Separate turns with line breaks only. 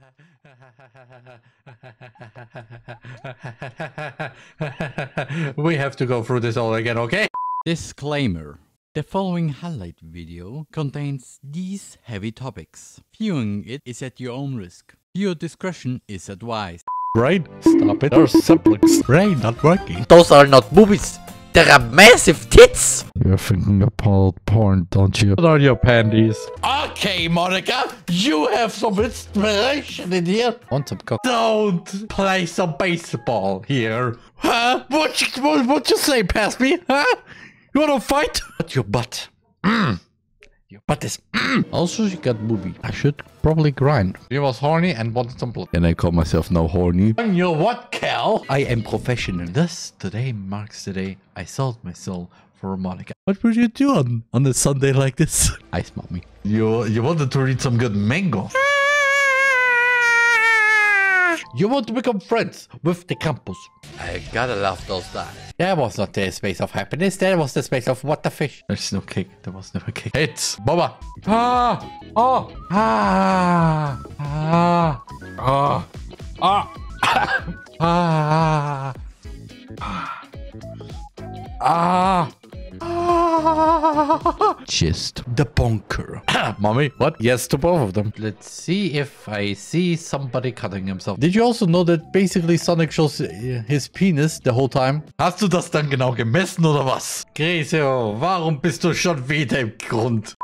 we have to go through this all again, okay? Disclaimer. The following highlight video contains these heavy topics. Viewing it is at your own risk. Viewer discretion is advised.
Brain, stop it. Our siblings. Brain not working.
Those are not boobies. There are massive tits.
You're thinking about porn, don't you? Put on your panties?
Okay, Monica, you have some inspiration in here.
Want some cock?
Don't play some baseball here. Huh? What you, what, what you say past me? Huh? You wanna fight? But your butt. Mm. Your butt is. Mm.
Also, she got booby. I should probably grind. She was horny and wanted some blood. And I call myself now horny.
And you what, Cal? I am professional. Thus, today marks the day I sold my soul for Monica.
What would you do on, on a Sunday like this?
Ice mommy. You you wanted to read some good mango. You want to become friends with the campus.
I gotta love those guys.
That was not the space of happiness. That was the space of what the fish. There's no cake. There was never cake. It's Baba. Ah. Oh. Ah. Ah. Ah. Ah. Ah. Ah. Ah.
Just.
The bunker.
Mommy, what? Yes to both of them.
Let's see if I see somebody cutting himself. Did you also know that basically Sonic shows uh, his penis the whole time? Hast du das dann genau gemessen oder was? Gresio, warum bist du schon wieder im Grund?